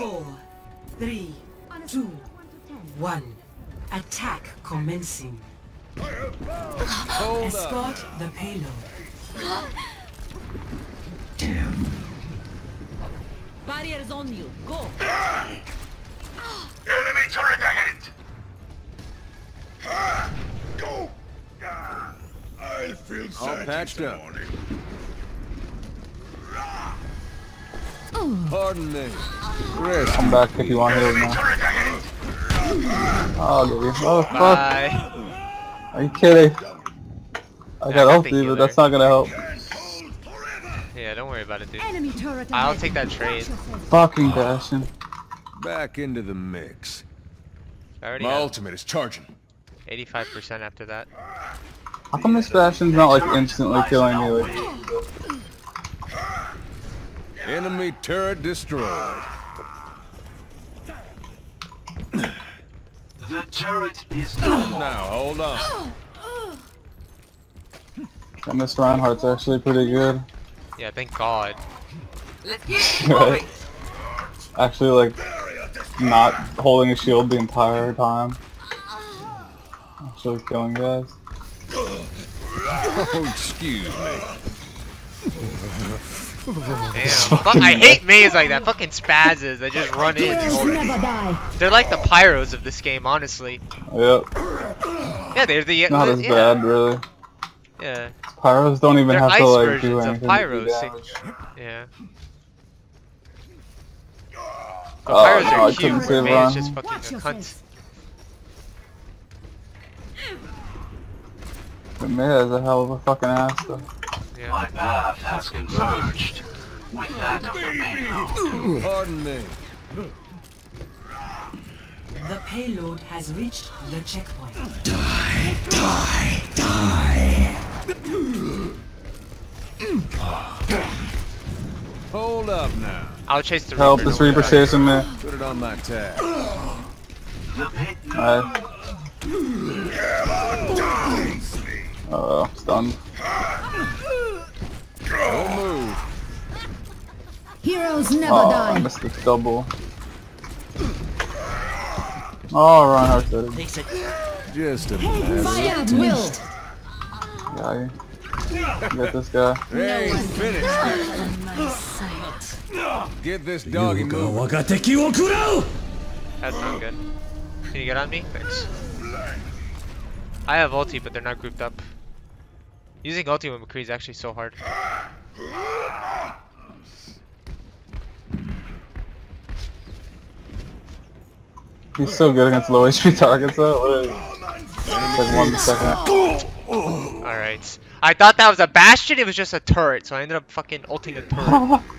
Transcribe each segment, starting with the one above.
Four, three, two, one. Attack commencing. Hold up. Escort the payload. Barriers on you. Go. Enemy turret ahead! Go! Ah, I'll feel All patched up. morning. Pardon me. Chris, Come back if you want heals Enemy now. turret ahead! I'll give you. Oh fuck! Bye. Are you kidding? I I got got ulti, but that's not gonna help. Can't hold forever! Yeah, don't worry about it, dude. Enemy I'll take that trade. Fucking Bastion. back into the mix. My have ultimate is charging. 85% after that. How come this Bastion's not like instantly killing me? Like, Enemy turret destroyed. The turret is Now, hold on. and this Reinhardt's actually pretty good. Yeah, thank God. Right. Actually, like, not holding a shield the entire time. Actually killing guys. Oh, excuse me. Damn. Fuck, I hate Meis like that. Fucking spazzes. They just run in. They're like the pyros of this game, honestly. Yep. Yeah, they're the. Not the- as yeah, bad, really. Yeah, Pyros don't even They're have ice to like versions do of anything. pyros. To do yeah. The Oh, pyros no, are couldn't cute. save Maze Ron. just fucking Watch a cunt. face. But Mei has a hell of a fucking ass though. Yeah. My path has converged with that of the payload. Pardon me. The payload has reached the checkpoint. Die, die, die. Hold up now. I'll chase the Help, Reaper. this Reaper about it. chasing me. Put it on my tab. Alright. Uh, stunned. Don't move. Heroes never Oh, I die. missed the double. Oh, Reinhardt did it. Takes it. Just a minute. Fire at will. Yeah, you. Get this guy. Hey, finish. My sight. Get this doggy moving. That's not good. Can you get on me? Thanks. I have ulti, but they're not grouped up. Using ulti with McCree is actually so hard. He's so good against low HP targets though. Literally. Like one second. Alright. I thought that was a bastion, it was just a turret, so I ended up fucking ulting the turret.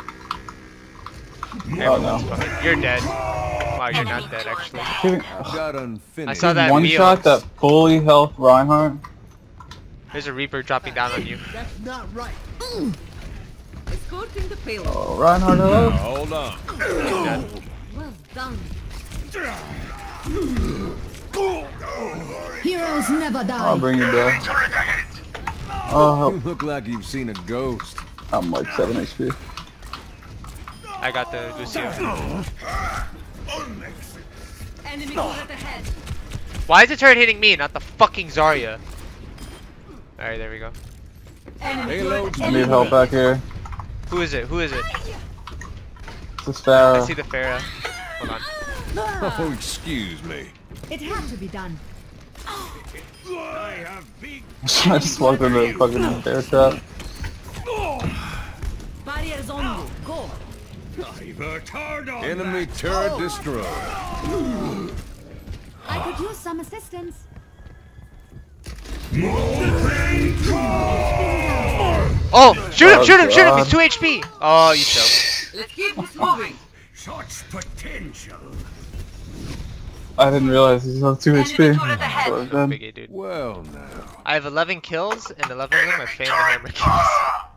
Oh no. fucking- You're dead. Wow, you're not dead actually. Kidding. Got unfinished. I saw that One Leo. shot that fully health Reinhardt. There's a Reaper dropping down on you. That's not right. Escorting the payload. Oh, Reinhardt, hello. Hold on. Dead. Well done. Heroes never die. I'll bring you back. Oh, You look like you've seen a ghost. I'm like 7 HP. I got the Lucio. Enemy ahead. Why is the turret hitting me, not the fucking Zarya? Alright, there we go. Payload's I need help back here. Who is it? Who is it? It's the Pharah. I see the Pharah. Hold on. Oh, excuse me. It had to be done. I have big I just walked into the fucking bear trap. Barriers on you. Go. divert hard on Enemy turret destroyed. I could use some assistance. Oh! Shoot him! Oh, shoot him! Shoot him! He's 2 HP! Oh, you choked. Let's keep this moving. such potential. I didn't realize he's on 2 HP. So So big dude. Well, now. I have 11 kills, and 11 of them are Fan the Hammer kills.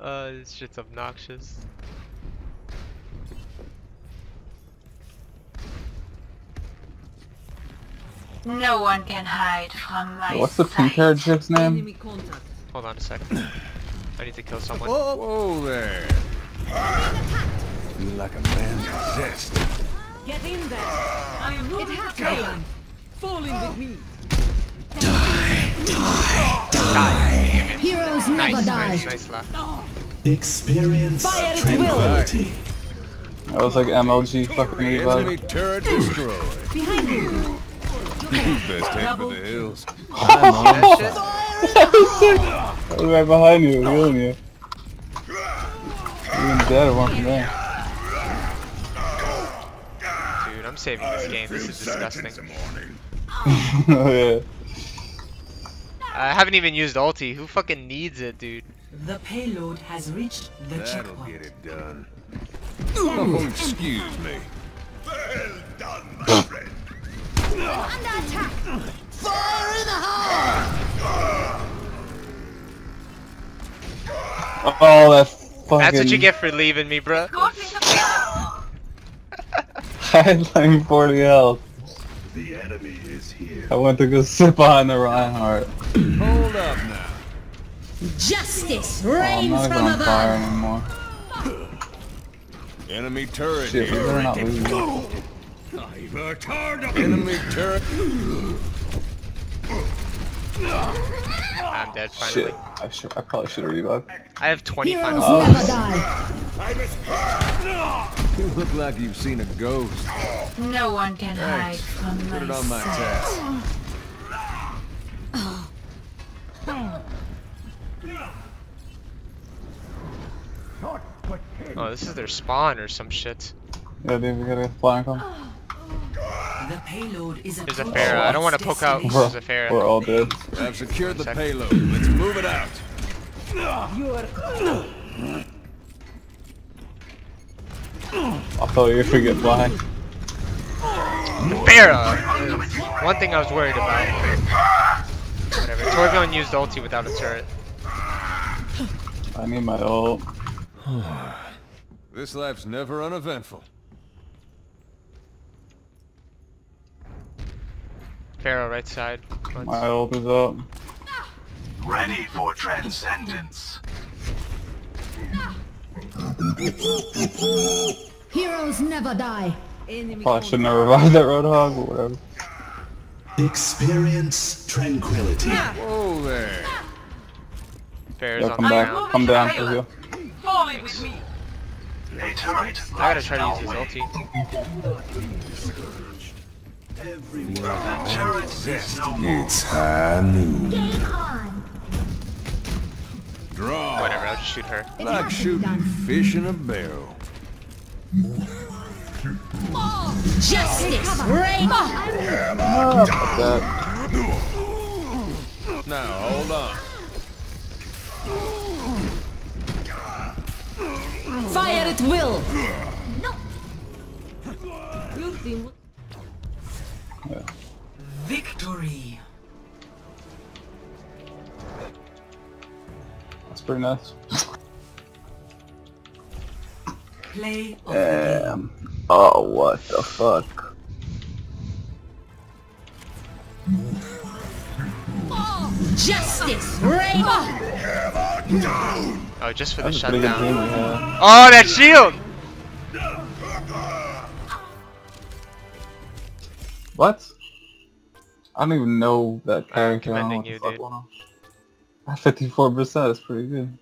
Uh, this shit's obnoxious. No one can hide from my What's the sight. pink haired chick's name? Hold on a second. I need to kill someone. Whoa there. feel like a man possessed. Get in there. I am it has to be. Fall in with me. Die! Die! Die! Heroes never Nice, die. nice, nice laugh. Experience Fire tranquility. That was like MLG fucking Enemy revive. turret destroyed. Behind you. Best head for the hills. That shit? I was right behind you, healing you. Even dead at one from there. Dude, I'm saving this game. This is disgusting. oh yeah. I haven't even used ulti. Who fucking needs it, dude? The payload has reached the That'll checkpoint. get it done. Oh, excuse me. Oh, that fucking. That's what you get for leaving me, bro. Got me the I had like 40 health. The enemy is here. I went to go sit behind the Reinhardt. Hold up now. Justice Oh, I'm reigns not from even on fire above. anymore. Enemy turret Shit, we here. better not lose. I've worked hard up. Enemy turret. I'm dead finally. Shit, I should. I probably should have revived. I have 25 Heroes health. never die. You look like you've seen a ghost. No one can hide from Put it on my my sight. Oh, this is their spawn or some shit. Yeah, dude, we gotta fly and come. Oh. The payload is There's a approaching Pharah. I don't want to poke out. destination. There's a Pharah. We're all dead. I've secured the payload. Let's move it out. I'll tell you if we get flying. Pharah! One thing I was worried about. Whatever. Torbjorn used ulti without a turret. I need my ult. This life's never uneventful. Pharah right side. My ult is up. Ready for transcendence. Heroes never die. Enemy Probably shouldn't have revived that Roadhog, but whatever. Experience tranquility. Whoa there. Pharah's Yeah, come the back. ground. Come down for you. Fall in with me. A I gotta try to use his lies ulti. Everyone. The turret is no more. It's high noon. Draw. Whatever, I'll just shoot her. It Like has to be shooting done. fish in a barrel. Justice reigns. Fuck that. Now, hold on. Fire at will. Victory. That's pretty nice. Play of the game. Damn. Oh, what the fuck? Justice reigns. Oh, just for the That's a pretty good team shutdown. we had. Oh, that shield! What? I don't even know that character. I don't commending you, fuck dude. going 54%, that's pretty good.